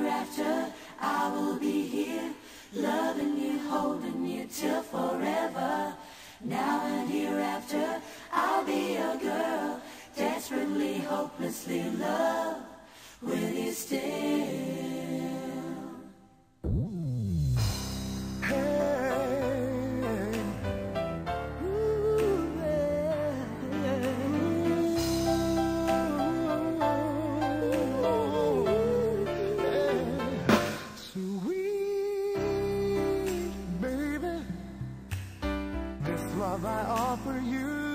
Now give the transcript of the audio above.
hereafter, I will be here, loving you, holding you till forever. Now and hereafter, I'll be a girl, desperately, hopelessly in love with you stay? love I offer you.